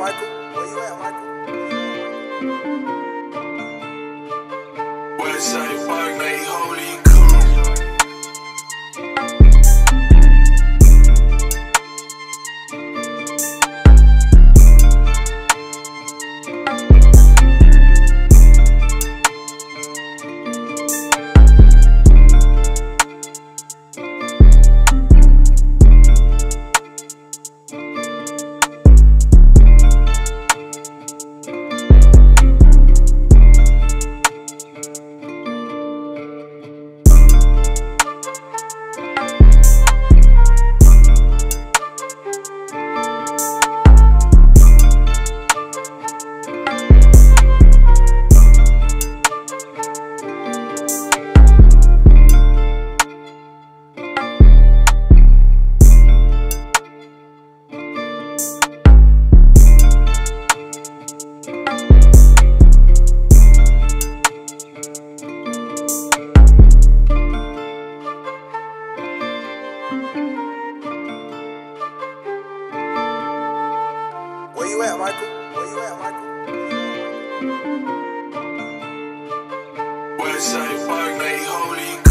Michael? Where you at, Michael? Where you at, Michael? Where you at, Michael? Westside Park, they holding.